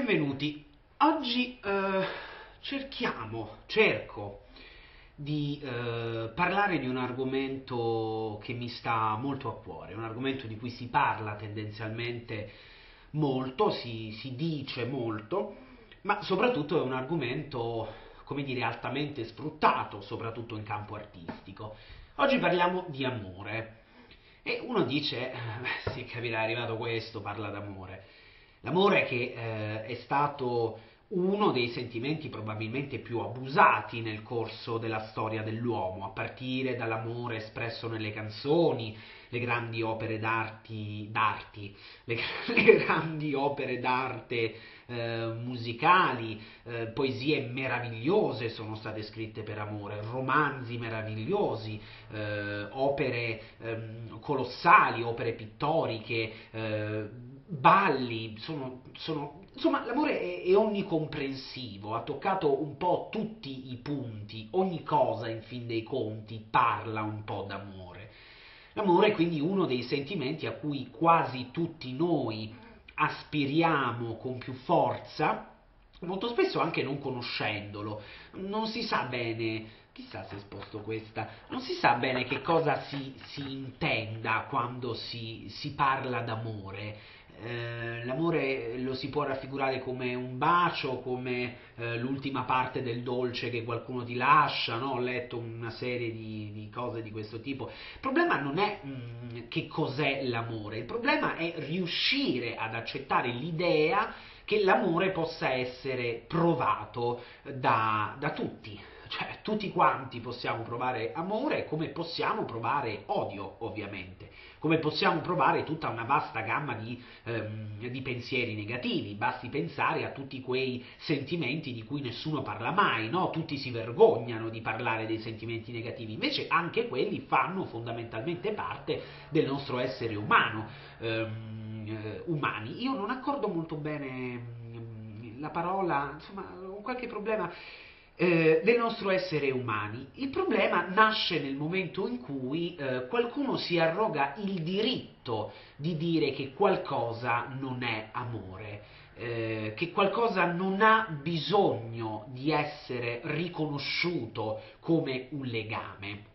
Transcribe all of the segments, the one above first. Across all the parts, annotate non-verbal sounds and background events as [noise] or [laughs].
Benvenuti. Oggi eh, cerchiamo, cerco di eh, parlare di un argomento che mi sta molto a cuore, un argomento di cui si parla tendenzialmente molto, si, si dice molto, ma soprattutto è un argomento, come dire, altamente sfruttato, soprattutto in campo artistico. Oggi parliamo di amore. E uno dice, eh, sì, capirà, è arrivato questo, parla d'amore. L'amore che eh, è stato uno dei sentimenti probabilmente più abusati nel corso della storia dell'uomo, a partire dall'amore espresso nelle canzoni, le grandi opere d'arti, d'arti le, [laughs] le grandi opere d'arte eh, musicali, eh, poesie meravigliose sono state scritte per amore, romanzi meravigliosi, eh, opere ehm, colossali, opere pittoriche, eh, balli, sono, sono, insomma l'amore è, è, onnicomprensivo, ha toccato un po' tutti i punti, ogni cosa in fin dei conti parla un po' d'amore. L'amore è quindi uno dei sentimenti a cui quasi tutti noi aspiriamo con più forza, molto spesso anche non conoscendolo, non si sa bene chissà se è esposto questa, non si sa bene che cosa si, si intenda quando si, si parla d'amore. Eh, l'amore lo si può raffigurare come un bacio, come eh, l'ultima parte del dolce che qualcuno ti lascia, no? ho letto una serie di, di, cose di questo tipo. Il problema non è mh, mm, che cos'è l'amore, il problema è riuscire ad accettare l'idea che l'amore possa essere provato da, da tutti, cioè tutti quanti possiamo provare amore come possiamo provare odio, ovviamente come possiamo provare tutta una vasta gamma di, ehm, di, pensieri negativi, basti pensare a tutti quei sentimenti di cui nessuno parla mai, no? tutti si vergognano di parlare dei sentimenti negativi, invece anche quelli fanno fondamentalmente parte del nostro essere umano, ehm, eh, umani. Io non accordo molto bene mm, la parola, insomma, ho qualche problema eh, del nostro essere umani. Il problema nasce nel momento in cui eh, qualcuno si arroga il diritto di dire che qualcosa non è amore, eh, che qualcosa non ha bisogno di essere riconosciuto come un legame.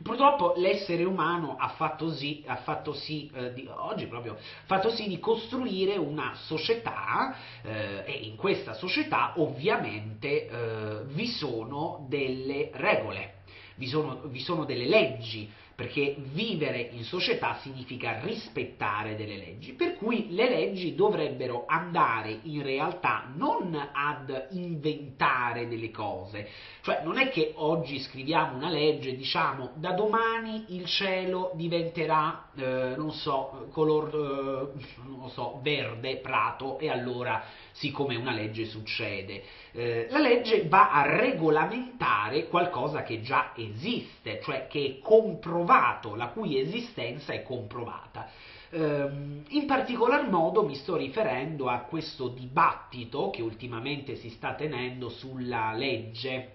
Purtroppo l'essere umano ha fatto sì, ha fatto sì eh, di, oggi proprio, fatto sì di costruire una società eh, e in questa società ovviamente eh, vi sono delle regole, vi sono, vi sono delle leggi perché vivere in società significa rispettare delle leggi, per cui le leggi dovrebbero andare in realtà non ad inventare delle cose, cioè non è che oggi scriviamo una legge e diciamo da domani il cielo diventerà, eh, non so, color, eh, non so, verde, prato e allora siccome una legge succede. Eh, la legge va a regolamentare qualcosa che già esiste, cioè che è comprovato, la cui esistenza è comprovata. Um, in particolar modo mi sto riferendo a questo dibattito che ultimamente si sta tenendo sulla legge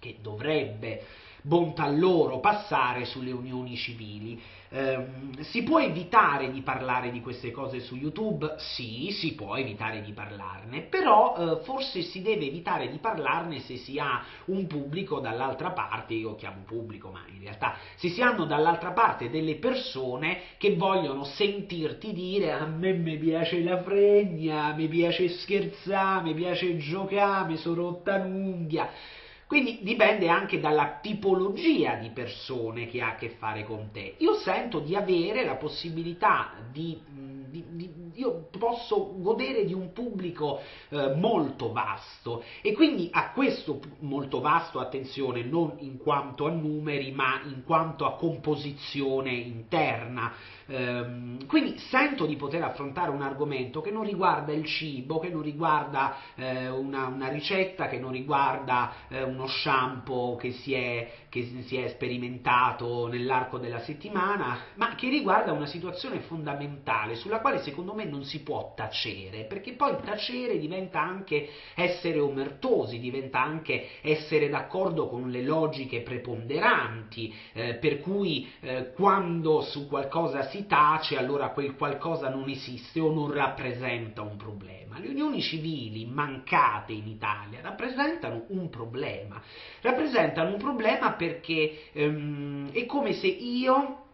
che dovrebbe bontà loro passare sulle unioni civili. Eh, si può evitare di parlare di queste cose su YouTube? Sì, si può evitare di parlarne, però eh, forse si deve evitare di parlarne se si ha un pubblico dall'altra parte, io chiamo pubblico, ma in realtà se si hanno dall'altra parte delle persone che vogliono sentirti dire a me mi piace la fregna, mi piace scherzare, mi piace giocare, mi sono rotta l'unghia. Quindi dipende anche dalla tipologia di persone che ha a che fare con te. Io sento di avere la possibilità di, di, di io posso godere di un pubblico eh, molto vasto e quindi a questo molto vasto, attenzione, non in quanto a numeri, ma in quanto a composizione interna. Ehm, quindi sento di poter affrontare un argomento che non riguarda il cibo, che non riguarda eh, una, una, ricetta, che non riguarda eh, uno shampoo che si, è, che si è sperimentato nell'arco della settimana, ma che riguarda una situazione fondamentale sulla quale secondo me non si può tacere, perché poi tacere diventa anche essere omertosi, diventa anche essere d'accordo con le logiche preponderanti, eh, per cui eh, quando su qualcosa si tace allora quel qualcosa non esiste o non rappresenta un problema. Le unioni civili mancate in Italia rappresentano un problema, rappresentano un problema perché ehm, è come se io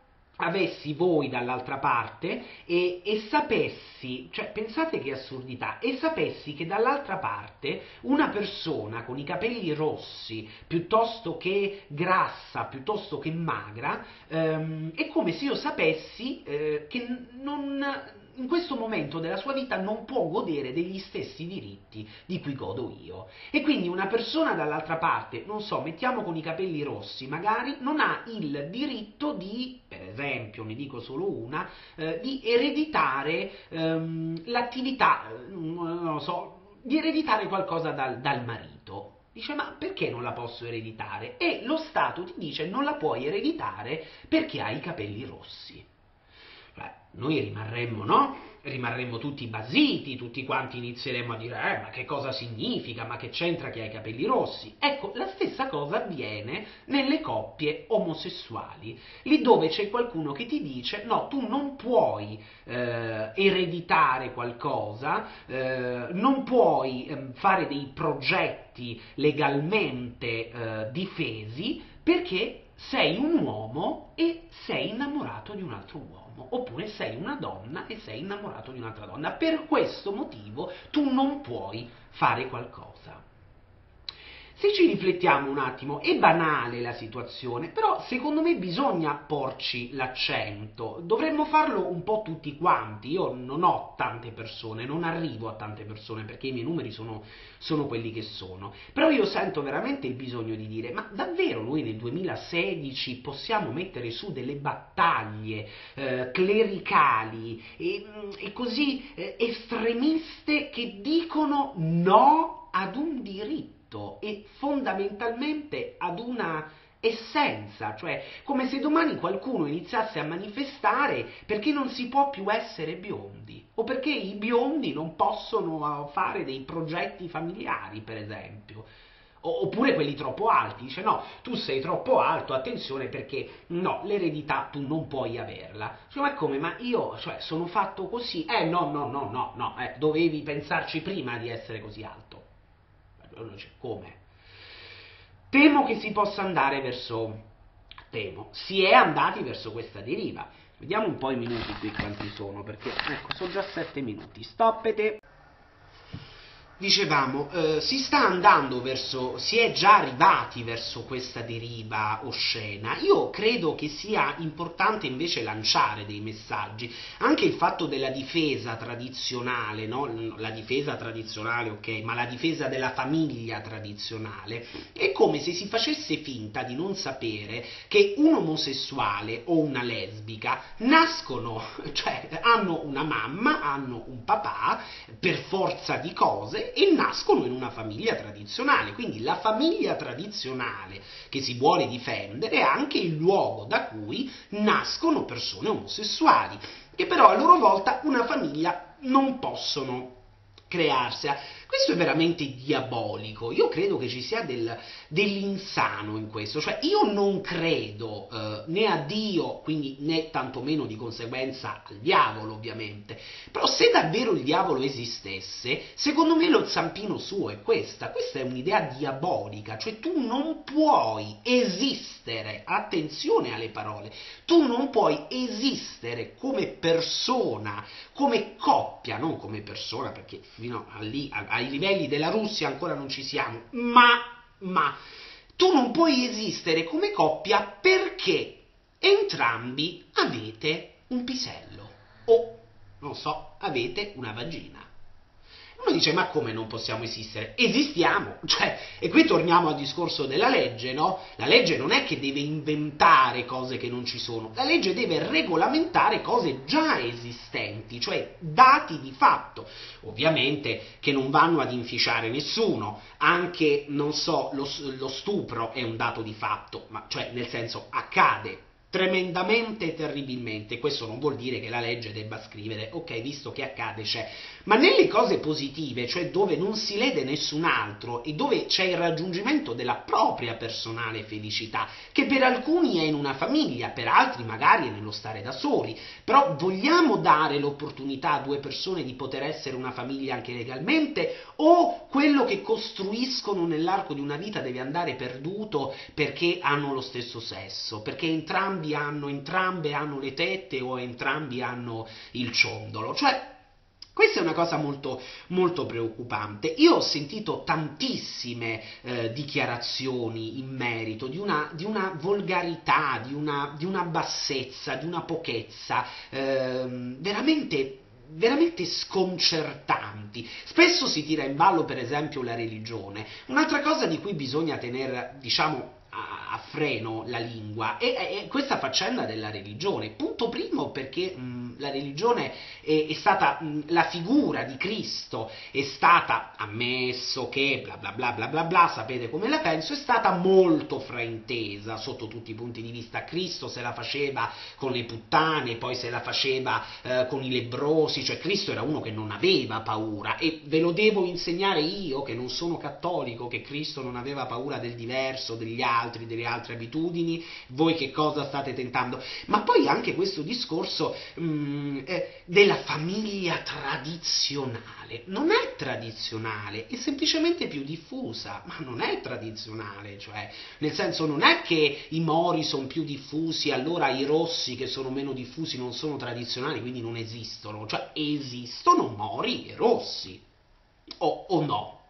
avessi voi dall'altra parte e, e, sapessi, cioè pensate che assurdità, e sapessi che dall'altra parte una persona con i capelli rossi, piuttosto che grassa, piuttosto che magra, ehm, è come se io sapessi eh, che non, in questo momento della sua vita non può godere degli stessi diritti di cui godo io. E quindi una persona dall'altra parte, non so, mettiamo con i capelli rossi, magari non ha il diritto di, per esempio, ne dico solo una, eh, di ereditare ehm, l'attività, eh, non lo so, di ereditare qualcosa dal, dal marito. Dice, ma perché non la posso ereditare? E lo Stato ti dice, non la puoi ereditare perché hai i capelli rossi noi rimarremmo, no? Rimarremmo tutti basiti, tutti quanti inizieremmo a dire, eh, ma che cosa significa, ma che c'entra che hai i capelli rossi? Ecco, la stessa cosa avviene nelle coppie omosessuali, lì dove c'è qualcuno che ti dice, no, tu non puoi eh, ereditare qualcosa, eh, non puoi ehm, fare dei progetti legalmente eh, difesi, perché sei un uomo e sei innamorato di un altro uomo oppure sei una donna e sei innamorato di un'altra donna. Per questo motivo tu non puoi fare qualcosa. Se ci riflettiamo un attimo, è banale la situazione, però secondo me bisogna porci l'accento, dovremmo farlo un po' tutti quanti, io non ho tante persone, non arrivo a tante persone perché i miei numeri sono, sono quelli che sono, però io sento veramente il bisogno di dire, ma davvero noi nel 2016 possiamo mettere su delle battaglie eh, clericali e, e così eh, estremiste che dicono no ad un diritto? Diritto e fondamentalmente ad una essenza, cioè come se domani qualcuno iniziasse a manifestare perché non si può più essere biondi o perché i biondi non possono fare dei progetti familiari, per esempio. Oppure quelli troppo alti, dice no, tu sei troppo alto, attenzione perché no, l'eredità tu non puoi averla. Cioè, ma come? Ma io cioè, sono fatto così? Eh no, no, no, no, no, eh, dovevi pensarci prima di essere così alto. Dice, come? Temo che si possa andare verso... Temo. Si è andati verso questa deriva. Vediamo un po' i minuti qui quanti sono, perché ecco, sono già sette minuti. Stoppete dicevamo, eh, si sta andando verso, si è già arrivati verso questa deriva oscena. Io credo che sia importante invece lanciare dei messaggi. Anche il fatto della difesa tradizionale, no? la difesa tradizionale, ok, ma la difesa della famiglia tradizionale, è come se si facesse finta di non sapere che un omosessuale o una lesbica nascono, [laughs] cioè hanno una mamma, hanno un papà, per forza di cose, e nascono in una famiglia tradizionale. Quindi la famiglia tradizionale che si vuole difendere è anche il luogo da cui nascono persone omosessuali, che però a loro volta una famiglia non possono crearsela. Questo è veramente diabolico, io credo che ci sia del, dell'insano in questo, cioè io non credo eh, né a Dio, quindi né tantomeno di conseguenza al diavolo ovviamente, però se davvero il diavolo esistesse, secondo me lo zampino suo è questa, questa è un'idea diabolica, cioè tu non puoi esistere, attenzione alle parole, tu non puoi esistere come persona, come coppia, non come persona, perché fino a lì, a, ai livelli della Russia ancora non ci siamo, ma, ma tu non puoi esistere come coppia perché entrambi avete un pisello o, non so, avete una vagina. Uno dice, ma come non possiamo esistere? Esistiamo, cioè, e qui torniamo al discorso della legge, no? La legge non è che deve inventare cose che non ci sono, la legge deve regolamentare cose già esistenti, cioè dati di fatto, ovviamente che non vanno ad inficiare nessuno, anche, non so, lo, lo stupro è un dato di fatto, ma cioè, nel senso, accade, tremendamente e terribilmente. Questo non vuol dire che la legge debba scrivere, ok, visto che accade c'è. Ma nelle cose positive, cioè dove non si lede nessun altro e dove c'è il raggiungimento della propria personale felicità, che per alcuni è in una famiglia, per altri magari è nello stare da soli, però vogliamo dare l'opportunità a due persone di poter essere una famiglia anche legalmente o quello che costruiscono nell'arco di una vita deve andare perduto perché hanno lo stesso sesso, perché entrambi hanno, entrambe hanno le tette o entrambi hanno il ciondolo. Cioè, questa è una cosa molto, molto preoccupante. Io ho sentito tantissime eh, dichiarazioni in merito di una, di una volgarità, di una, di una, bassezza, di una pochezza eh, veramente veramente sconcertanti. Spesso si tira in ballo, per esempio, la religione. Un'altra cosa di cui bisogna tenere, diciamo, a, freno la lingua e, e, questa faccenda della religione. Punto primo perché mh, la religione è, è stata, mh, la figura di Cristo è stata, ammesso che bla bla bla bla bla bla, sapete come la penso, è stata molto fraintesa sotto tutti i punti di vista. Cristo se la faceva con le puttane, poi se la faceva eh, con i lebrosi, cioè Cristo era uno che non aveva paura e ve lo devo insegnare io che non sono cattolico, che Cristo non aveva paura del diverso, degli altri delle altre abitudini, voi che cosa state tentando. Ma poi anche questo discorso mh, mm, eh, della famiglia tradizionale. Non è tradizionale, è semplicemente più diffusa, ma non è tradizionale, cioè, nel senso non è che i mori sono più diffusi, allora i rossi che sono meno diffusi non sono tradizionali, quindi non esistono, cioè esistono mori e rossi. O, o no?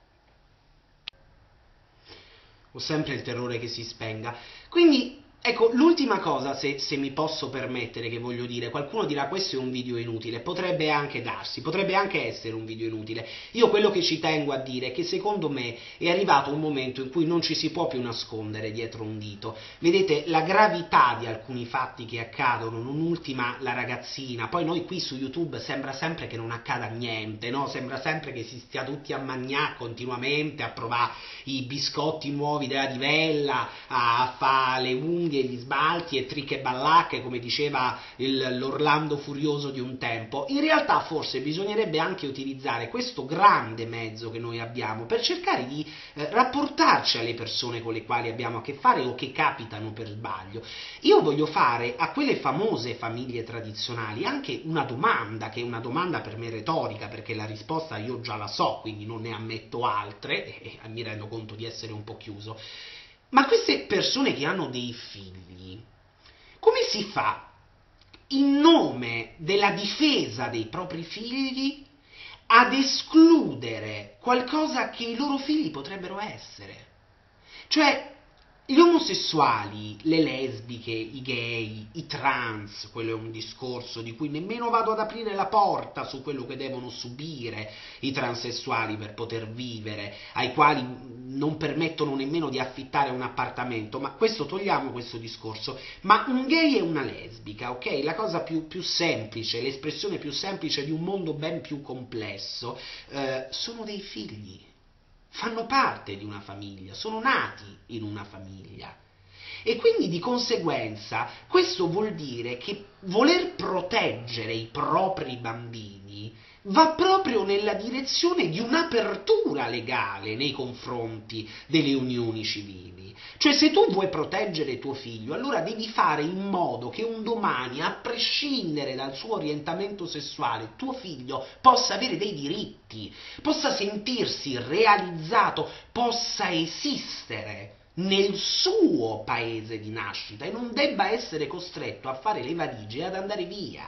ho sempre il terrore che si spenga. Quindi Ecco, l'ultima cosa, se, se, mi posso permettere, che voglio dire, qualcuno dirà questo è un video inutile, potrebbe anche darsi, potrebbe anche essere un video inutile. Io quello che ci tengo a dire è che secondo me è arrivato un momento in cui non ci si può più nascondere dietro un dito. Vedete, la gravità di alcuni fatti che accadono, non ultima la ragazzina, poi noi qui su YouTube sembra sempre che non accada niente, no? Sembra sempre che si stia tutti a mangiare continuamente, a provare i biscotti nuovi della divella, a fare le unghie unghie, gli sbalti e trick e ballacche, come diceva il, l'Orlando furioso di un tempo. In realtà forse bisognerebbe anche utilizzare questo grande mezzo che noi abbiamo per cercare di eh, rapportarci alle persone con le quali abbiamo a che fare o che capitano per sbaglio. Io voglio fare a quelle famose famiglie tradizionali anche una domanda, che è una domanda per me retorica, perché la risposta io già la so, quindi non ne ammetto altre e, [laughs] e mi rendo conto di essere un po' chiuso. Ma queste persone che hanno dei figli, come si fa in nome della difesa dei propri figli ad escludere qualcosa che i loro figli potrebbero essere? Cioè, gli omosessuali, le lesbiche, i gay, i trans, quello è un discorso di cui nemmeno vado ad aprire la porta su quello che devono subire i transessuali per poter vivere, ai quali non permettono nemmeno di affittare un appartamento, ma questo togliamo questo discorso. Ma un gay e una lesbica, ok? La cosa più, più semplice, l'espressione più semplice di un mondo ben più complesso, eh, sono dei figli fanno parte di una famiglia, sono nati in una famiglia. E quindi di conseguenza questo vuol dire che voler proteggere i propri bambini va proprio nella direzione di un'apertura legale nei confronti delle unioni civili. Cioè se tu vuoi proteggere tuo figlio, allora devi fare in modo che un domani, a prescindere dal suo orientamento sessuale, tuo figlio possa avere dei diritti, possa sentirsi realizzato, possa esistere nel suo paese di nascita e non debba essere costretto a fare le valigie e ad andare via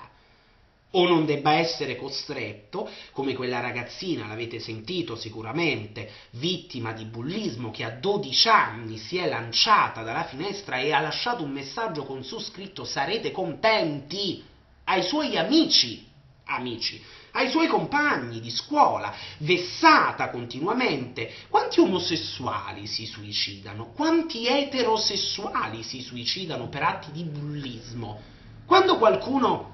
o non debba essere costretto, come quella ragazzina, l'avete sentito sicuramente, vittima di bullismo che a 12 anni si è lanciata dalla finestra e ha lasciato un messaggio con su scritto sarete contenti ai suoi amici, amici, ai suoi compagni di scuola, vessata continuamente. Quanti omosessuali si suicidano? Quanti eterosessuali si suicidano per atti di bullismo? Quando qualcuno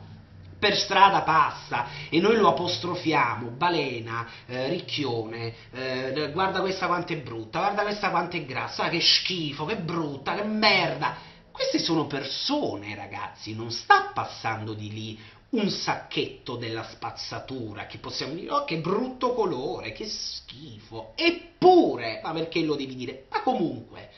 per strada passa e noi lo apostrofiamo, balena, eh, ricchione, eh, guarda questa quanto è brutta, guarda questa quanto è grassa, che schifo, che brutta, che merda. Queste sono persone, ragazzi, non sta passando di lì un sacchetto della spazzatura che possiamo dire, oh che brutto colore, che schifo. Eppure, ma perché lo devi dire? Ma comunque.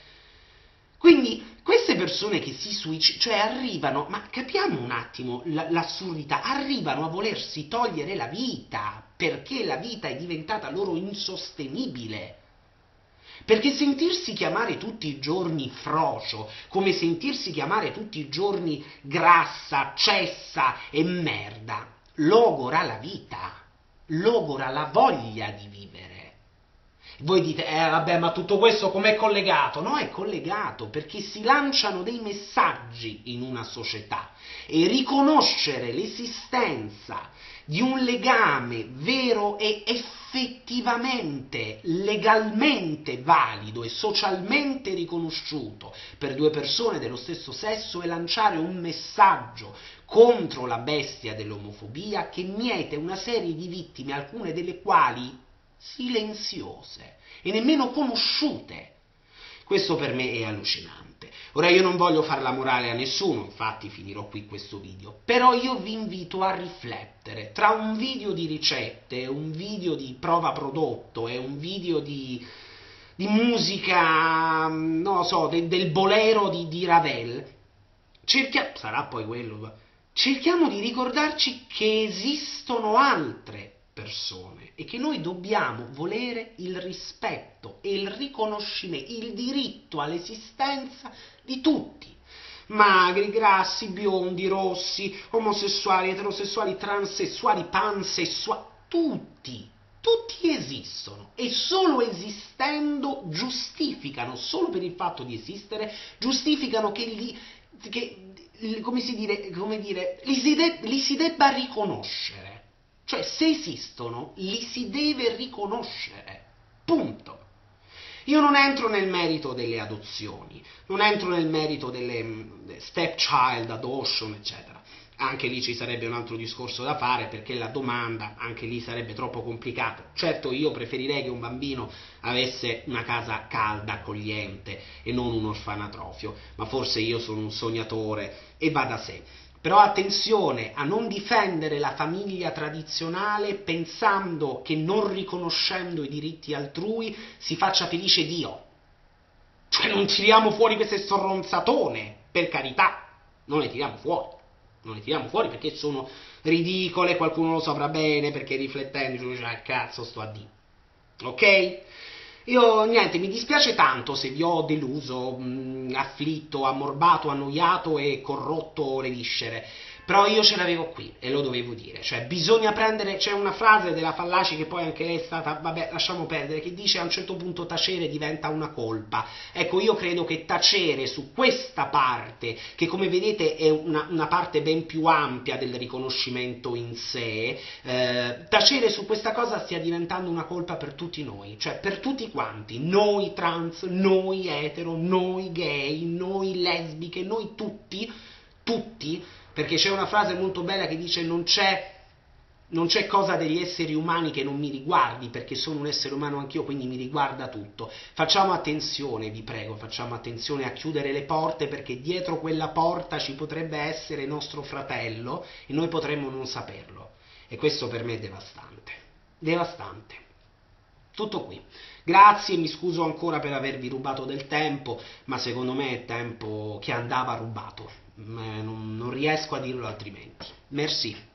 Quindi queste persone che si suicidano, cioè arrivano, ma capiamo un attimo l'assurdità, arrivano a volersi togliere la vita perché la vita è diventata loro insostenibile. Perché sentirsi chiamare tutti i giorni frocio, come sentirsi chiamare tutti i giorni grassa, cessa e merda, logora la vita, logora la voglia di vivere. Voi dite, eh vabbè, ma tutto questo com'è collegato? No, è collegato perché si lanciano dei messaggi in una società e riconoscere l'esistenza di un legame vero e effettivamente, legalmente valido e socialmente riconosciuto per due persone dello stesso sesso e lanciare un messaggio contro la bestia dell'omofobia che miete una serie di vittime, alcune delle quali silenziose e nemmeno conosciute. Questo per me è allucinante. Ora io non voglio fare la morale a nessuno, infatti finirò qui questo video, però io vi invito a riflettere tra un video di ricette, un video di prova prodotto e un video di, di musica, non lo so, de, del bolero di, di Ravel, cerchia, sarà poi quello, cerchiamo di ricordarci che esistono altre persone e che noi dobbiamo volere il rispetto e il riconoscimento, il diritto all'esistenza di tutti. Magri, grassi, biondi, rossi, omosessuali, eterosessuali, transessuali, pansessuali, tutti, tutti esistono e solo esistendo giustificano, solo per il fatto di esistere, giustificano che li, che, come si dire, come dire li, si de, li si debba riconoscere. Cioè, se esistono, li si deve riconoscere. Punto. Io non entro nel merito delle adozioni, non entro nel merito delle mm, stepchild adoption, eccetera. Anche lì ci sarebbe un altro discorso da fare perché la domanda anche lì sarebbe troppo complicata. Certo io preferirei che un bambino avesse una casa calda, accogliente e non un orfanatrofio, ma forse io sono un sognatore e va da sé. Però attenzione a non difendere la famiglia tradizionale pensando che non riconoscendo i diritti altrui si faccia felice Dio. Cioè non tiriamo fuori queste stronzatone, per carità, non le tiriamo fuori. Non le tiriamo fuori perché sono ridicole, qualcuno lo saprà bene, perché riflettendo dice, ah cazzo sto a dire. Ok? Io niente, mi dispiace tanto se vi ho deluso, mh, afflitto, ammorbato, annoiato e corrotto le viscere. Però io ce l'avevo qui e lo dovevo dire, cioè bisogna prendere, c'è una frase della Fallaci che poi anche lei è stata, vabbè lasciamo perdere, che dice a un certo punto tacere diventa una colpa. Ecco, io credo che tacere su questa parte, che come vedete è una, una parte ben più ampia del riconoscimento in sé, eh, tacere su questa cosa stia diventando una colpa per tutti noi, cioè per tutti quanti, noi trans, noi etero, noi gay, noi lesbiche, noi tutti, tutti perché c'è una frase molto bella che dice non c'è, non c'è cosa degli esseri umani che non mi riguardi, perché sono un essere umano anch'io, quindi mi riguarda tutto. Facciamo attenzione, vi prego, facciamo attenzione a chiudere le porte, perché dietro quella porta ci potrebbe essere nostro fratello e noi potremmo non saperlo. E questo per me è devastante. Devastante. Tutto qui. Grazie, mi scuso ancora per avervi rubato del tempo, ma secondo me è tempo che andava rubato non riesco a dirlo altrimenti. Merci.